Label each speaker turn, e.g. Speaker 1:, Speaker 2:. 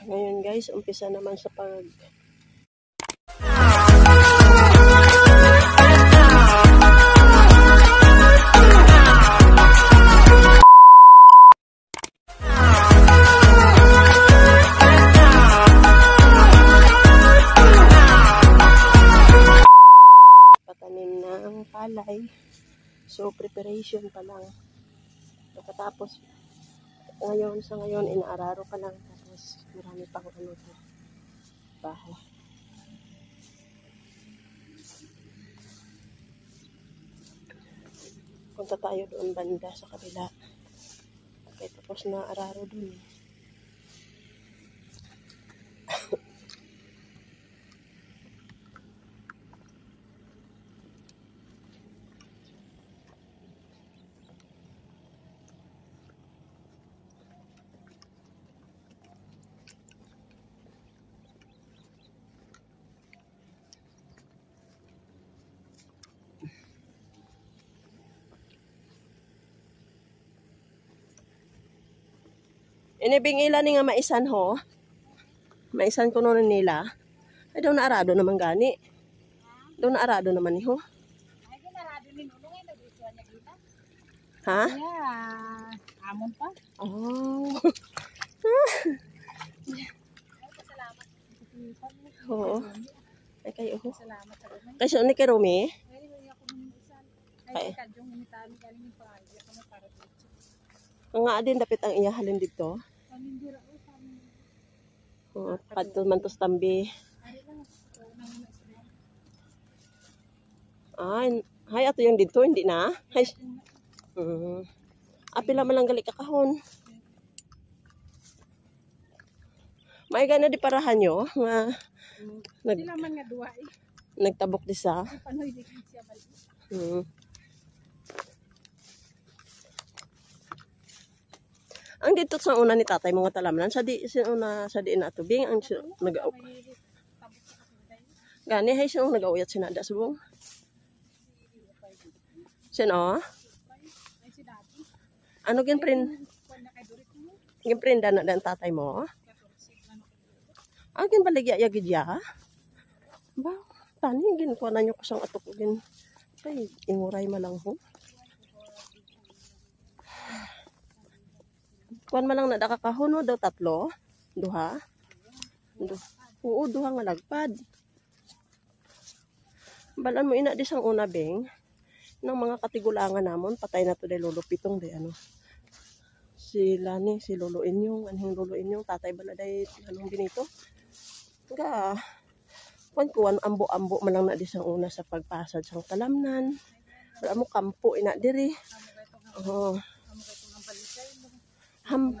Speaker 1: Ngayon guys, umpisa naman sa pag patanim ng palay. So, preparation pa lang. Pagkatapos, ngayon sa ngayon, inaararo pa lang. Tapos, marami pang ano to. Bahay. Punta tayo doon banda sa kabila. Okay, tapos na araro doon. Inibing ila ni nga maisan ho. Maisan ko nun nila. Ay daw naarado naman gani. Daw naarado naman ni ho.
Speaker 2: Ay, ginarado ni Nunong ay nagustuhan niya kita.
Speaker 1: Ha?
Speaker 2: Yeah, amon pa.
Speaker 1: Oh.
Speaker 2: Salamat.
Speaker 1: Oo. Ay kayo ho.
Speaker 2: Salamat sa.
Speaker 1: Kasi ni kay Rumi.
Speaker 2: Ay, kadyong hinitali galing yung dito.
Speaker 1: Ang nga din dapat ang iyahalin dito.
Speaker 2: Panindira o pamin.
Speaker 1: Oo. Padto man tos tambi.
Speaker 2: Ay,
Speaker 1: hay ato yung dito hindi na. Hay. Mm. Apila man lang gali kakahon. May gana di parahan nyo nga nag,
Speaker 2: Sila man nga duwa eh.
Speaker 1: nagtabok di sa.
Speaker 2: Ay, panoy di siya balik.
Speaker 1: Mm. Ang dito sa una ni tatay mga talamnan sa di sa una sa di na tubing ang si- nag
Speaker 2: sa
Speaker 1: gani hay sino nagauyat sinada subong. Sino?
Speaker 2: Ay, si Dati.
Speaker 1: Ano gin prin
Speaker 2: kay
Speaker 1: gin prin na dan tatay mo? Ang gin baligya ya gidya. Ba, tani gin ko na nyo kusang atok gin. Ay, imuray malang ho. Kuan malang na dakakahon no daw tatlo. Duha. Du Oo, duha nga lagpad. Balan mo ina di sang una beng. Nang mga katigulangan namon, patay na to day lolo pitong day ano. Si Lani, si Lolo Inyong, anhing Lolo Inyong, tatay bala day anong binito. Nga, kuan kuan ambo-ambo man lang na di sang una sa pagpasad sang talamnan. Wala mo kampo ina diri. Oo. Ham